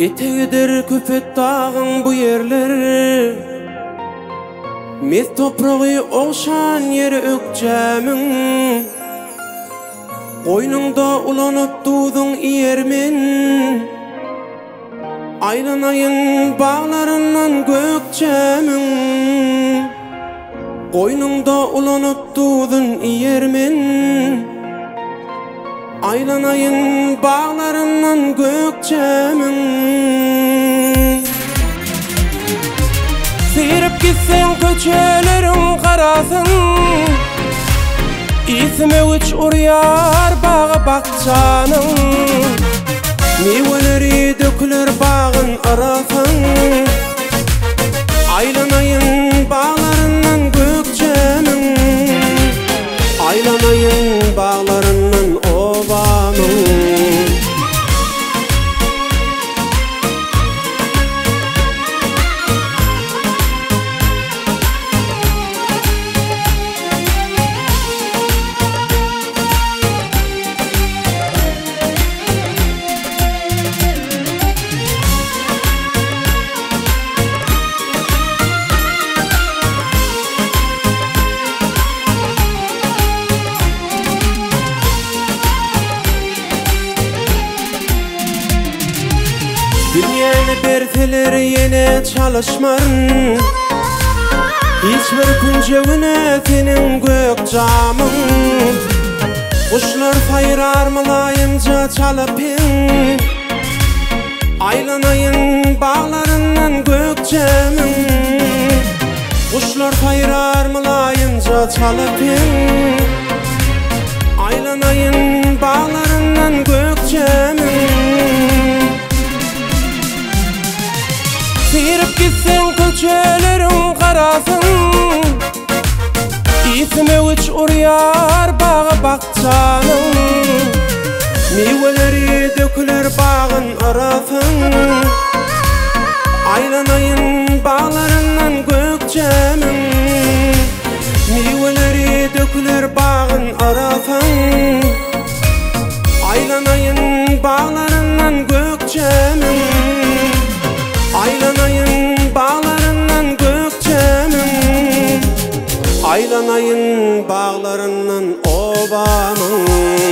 Етегідер көпет тағың бұ ерлер Мет топрағы оңшан ері өкчәмің Қойныңда ұланып тудың иермен Айланайын бағларынан көкчәмің Қойныңда ұланып тудың иермен айланайын бағларымнан көктемін сиырып кесең көчелерім қарасын есіме өч ұрияр бағы бақытжаның не өлер еді бағын Dünyani berfeleri yine çalışmarın Hiçbir kun jevine senin gök camın Kuşlar sayrar malayımca çalıp Aylanayın bağlarından gök cemin Kuşlar sayrar malayımca çalıp Aylanayın bağlarından сиырып кетсең көкшелерің қарасын есіме үч ұриар бағы бақытжаның меуелері дөкілер бағын айын айланайын бағларыңнан көкжәмің меуелері дөкілер бағын ырыфың айланайын бағларыңнан көкжәмің Айланайын бағларынның обамын